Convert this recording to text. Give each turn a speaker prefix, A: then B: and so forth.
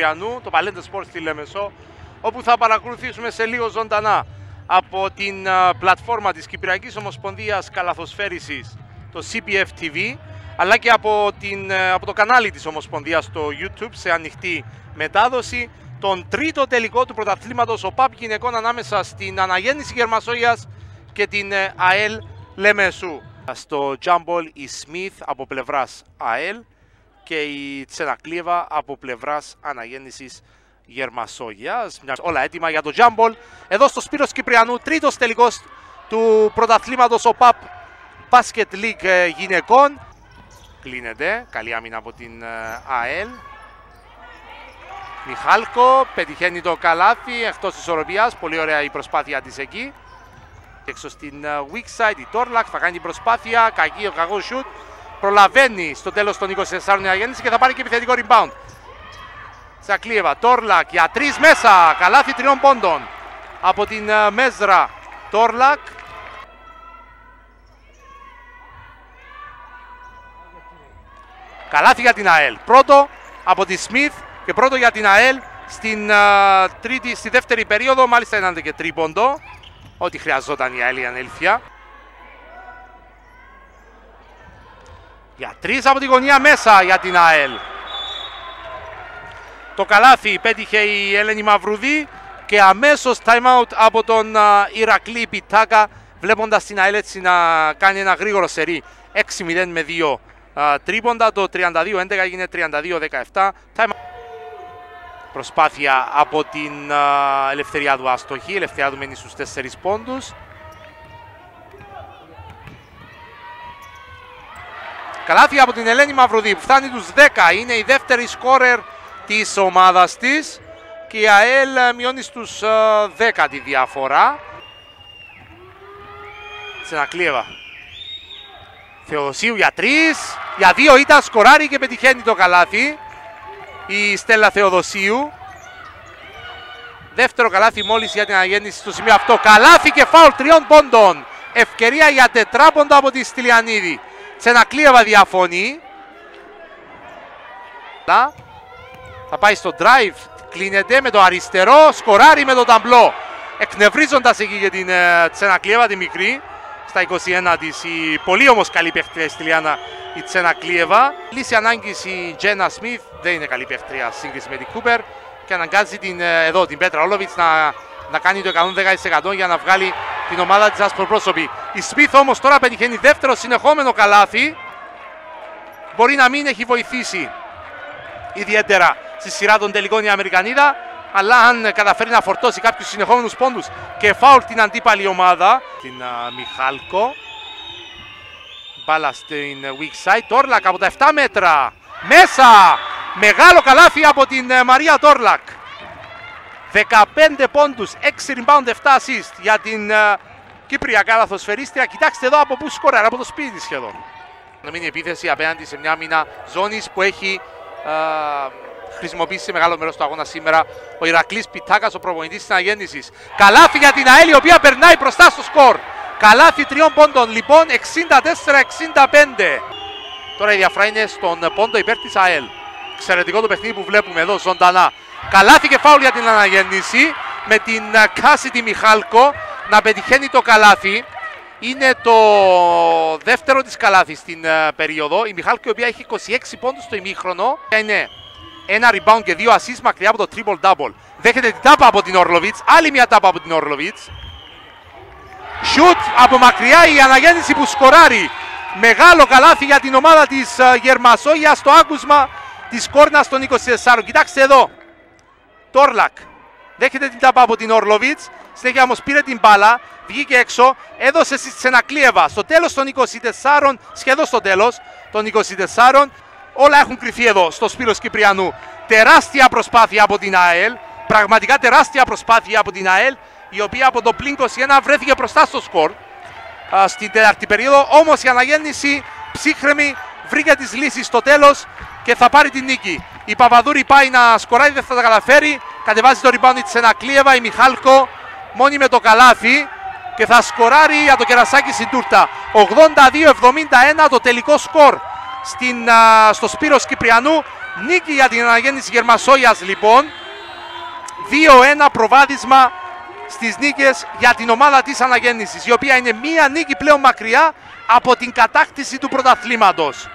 A: Κυπριανού, το Παλέντε Sport στη Λεμεσό, όπου θα παρακολουθήσουμε σε λίγο ζωντανά από την πλατφόρμα της Κυπριακής Ομοσπονδίας Καλαθοσφαίρισης, το CPF TV, αλλά και από, την, από το κανάλι της Ομοσπονδίας στο YouTube σε ανοιχτή μετάδοση, τον τρίτο τελικό του πρωταθλήματος ο ΠΑΠ γυναικών ανάμεσα στην Αναγέννηση Γερμασόγειας και την ΑΕΛ Λεμεσού. Στο Jumble η Smith από πλευράς ΑΕΛ και η Τσενακλίεβα από πλευράς Αναγέννησης Γερμασόγειας. Όλα έτοιμα για το Jumble. Εδώ στο Σπύρος Κυπριανού, τρίτος τελικός του πρωταθλήματος ο ΠΑΠ Basket League ε, γυναικών. Κλείνεται, καλή άμυνα από την ε, ΑΕΛ. Μιχάλκο πετυχαίνει το καλάθι εκτός της οροπίας. Πολύ ωραία η προσπάθεια της εκεί. Έξω στην ε, weak side η Τόρλακ θα κάνει την προσπάθεια. Κακή ο κακός shoot. Προλαβαίνει στο τέλος των 24 η Αγέννηση και θα πάρει και επιθετικό rebound. Τσακλίεβα, Τόρλακ για τρεις μέσα. Καλάθι τριών πόντων από την ε, Μέζρα Τόρλακ. Καλάθι για την ΑΕΛ. Πρώτο από τη Σμιθ και πρώτο για την ΑΕΛ στην, uh, τρίτη, στη δεύτερη περίοδο. Μάλιστα ήταν και τρίποντο. Ό,τι χρειαζόταν η ΑΕΛ η ανέλφια. Για τρεις από τη γωνία μέσα για την ΑΕΛ. Το καλάθι πέτυχε η Ελένη Μαυρουδή και αμέσως time out από τον Ηρακλή Πιτάκα βλέποντας την ΑΕΛ έτσι να κάνει ένα γρήγορο σερί 6-0 με 2 τρίποντα. Το 32-11 έγινε 32-17. Προσπάθεια από την ελευθερία του άστοχη. Η ελευθερία του μένει στους 4 πόντους. Καλάθι από την Ελένη Μαυρουδή που φτάνει τους 10. Είναι η δεύτερη σκόρερ της ομάδας της. Και η ΑΕΛ μειώνει στους 10 τη διαφορά. Τσενακλίεβα. Θεοδοσίου για 3. Για 2 ήταν σκοράρει και πετυχαίνει το καλάθι. Η Στέλλα Θεοδοσίου. Δεύτερο καλάθι μόλις για την αναγέννηση στο σημείο αυτό. Καλάθι και φάουλ τριών πόντων. Ευκαιρία για τετράποντα από τη Στυλιανίδη. Τσενακλίεβα διαφωνεί. Θα πάει στο drive. Κλείνεται με το αριστερό. Σκοράρει με το ταμπλό. Εκνευρίζοντας εκεί για την ε, Τσενακλίεβα τη μικρή. Στα 21 της η πολύ όμως καλή παίχτρια στη Λιάννα η Τσενακλίεβα. Λύση ανάγκης η Τζένα Σμιθ. Δεν είναι καλή παίχτρια σύγκριση με την Κούπερ. Και αναγκάζει την, ε, εδώ την Πέτρα Όλοβιτς να, να κάνει το 110% για να βγάλει την ομάδα της Ασπροπρόσωπη. Η Σμιθ όμως τώρα πετυχαίνει δεύτερο συνεχόμενο καλάθι. Μπορεί να μην έχει βοηθήσει ιδιαίτερα στη σειρά των τελικών η Αμερικανίδα. Αλλά αν καταφέρει να φορτώσει κάποιους συνεχόμενους πόντους και φάουλ την αντίπαλη ομάδα. Την uh, Μιχάλκο. Μπάλα στην weak side. Τόρλακ από τα 7 μέτρα. Μέσα! Μεγάλο καλάθι από την uh, Μαρία Τόρλακ. 15 πόντους, 6 rebound, 7 assist για την uh, Κύπρια καλαθοσφαιρίστρια. Κοιτάξτε εδώ από πού σκόραρε, από το σπίτι σχεδόν. Να μείνει επίθεση απέναντι σε μια μήνα ζώνης που έχει uh, χρησιμοποιήσει σε μεγάλο μέρος του αγώνα σήμερα ο Ηρακλής Πιτάκας, ο προπονητής της Αναγέννησης. Καλάθι για την ΑΕΛ, η οποία περνάει μπροστά στο σκορ. Καλάθι τριών πόντων, λοιπόν 64-65. Τώρα η διαφορά είναι στον πόντο υπέρ της ΑΕΛ. Εξαιρετικό το παιχνίδι που βλέπουμε εδώ ζωντανά. Καλάθι και φάουλ για την Αναγέννηση με την Κάσιτη Μιχάλκο να πετυχαίνει το καλάθι. Είναι το δεύτερο της καλάθι στην περίοδο. Η Μιχάλκο η οποία έχει 26 πόντους στο ημίχρονο. Είναι ένα rebound και δύο assist μακριά από το triple-double. Δέχεται την τάπα από την Ορλοβίτς. Άλλη μια τάπα από την Ορλοβίτς. Shoot από μακριά η αναγέννηση που σκοράρει. Μεγάλο καλάθι για την ομάδα της Γερμασόγια στο άκουσμα της κόρνας των 24. Κοιτάξτε εδώ. Τόρλακ. Δέχεται την τάπα από την Ορλοβίτς. Συνέχεια όμως πήρε την μπάλα, βγήκε έξω, έδωσε στη Τσενακλίεβα στο τέλος των 24, σχεδόν στο τέλος των 24. Όλα έχουν κρυφεί εδώ στο Σπύρος Κυπριανού. Τεράστια προσπάθεια από την ΑΕΛ. Πραγματικά τεράστια προσπάθεια από την ΑΕΛ. Η οποία από το πλήν 21 βρέθηκε μπροστά στο σκορ. στην τέταρτη περίοδο. Όμως η αναγέννηση ψύχρεμη βρήκε τις λύσεις στο τέλος και θα πάρει την νίκη. Η Παπαδούρη πάει να σκοράει, δεν θα τα καταφέρει. Κατεβάζει το rebound της Ενακλίεβα. Η Μιχάλκο μόνη με το καλάθι και θα σκοράρει για το κερασάκι στην τούρτα. 82-71 το τελικό σκορ στην, στο Σπύρος Κυπριανού. Νίκη για την αναγέννηση Γερμασόγιας λοιπόν. 2-1 προβάδισμα στις νίκες για την ομάδα της αναγέννησης, η οποία είναι μία νίκη πλέον μακριά από την κατάκτηση του πρωταθλήματος.